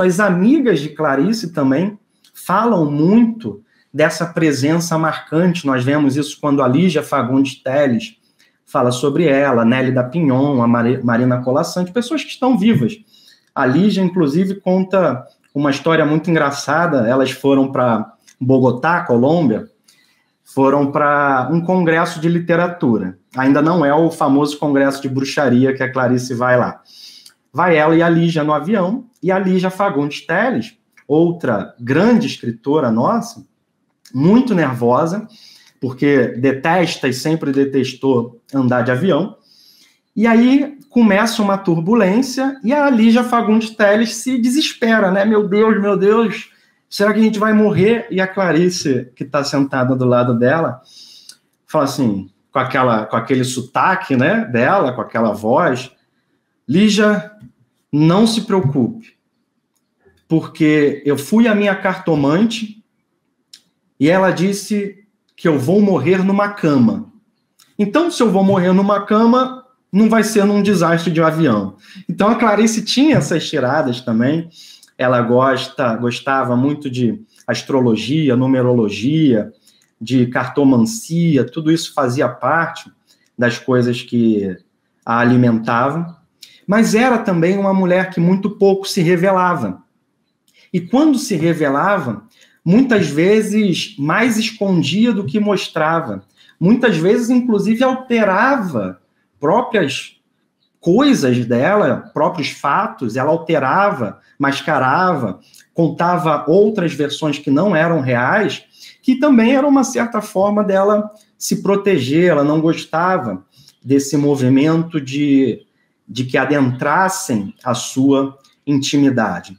isso, as amigas de Clarice também falam muito dessa presença marcante. Nós vemos isso quando a Lígia Fagundes Teles fala sobre ela, Nelly da Pinhon, a Marina Colassante, pessoas que estão vivas. A Lígia, inclusive, conta uma história muito engraçada. Elas foram para Bogotá, Colômbia, foram para um congresso de literatura. Ainda não é o famoso congresso de bruxaria que a Clarice vai lá. Vai ela e a Lígia no avião, e a Lígia Fagundes Teles, outra grande escritora nossa, muito nervosa, porque detesta e sempre detestou andar de avião. E aí começa uma turbulência e a Lígia Fagundes Teles se desespera, né? Meu Deus, meu Deus, será que a gente vai morrer? E a Clarice, que está sentada do lado dela, fala assim, com, aquela, com aquele sotaque né, dela, com aquela voz, Lígia, não se preocupe, porque eu fui a minha cartomante e ela disse que eu vou morrer numa cama. Então, se eu vou morrer numa cama, não vai ser num desastre de um avião. Então, a Clarice tinha essas tiradas também. Ela gosta, gostava muito de astrologia, numerologia, de cartomancia, tudo isso fazia parte das coisas que a alimentavam. Mas era também uma mulher que muito pouco se revelava. E quando se revelava, muitas vezes mais escondia do que mostrava. Muitas vezes, inclusive, alterava próprias coisas dela, próprios fatos, ela alterava, mascarava, contava outras versões que não eram reais, que também era uma certa forma dela se proteger, ela não gostava desse movimento de, de que adentrassem a sua intimidade.